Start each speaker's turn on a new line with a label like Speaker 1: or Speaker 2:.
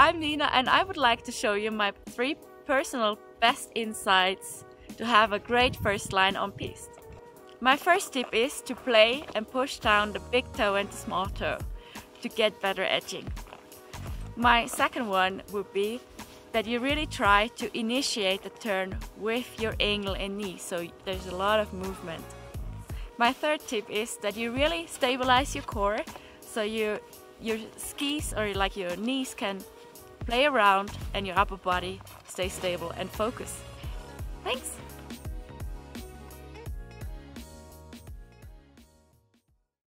Speaker 1: I'm Nina and I would like to show you my three personal best insights to have a great first line on piste. My first tip is to play and push down the big toe and the small toe to get better edging. My second one would be that you really try to initiate the turn with your ankle and knee so there's a lot of movement. My third tip is that you really stabilize your core so you, your skis or like your knees can play around and your upper body stay stable and focus. Thanks!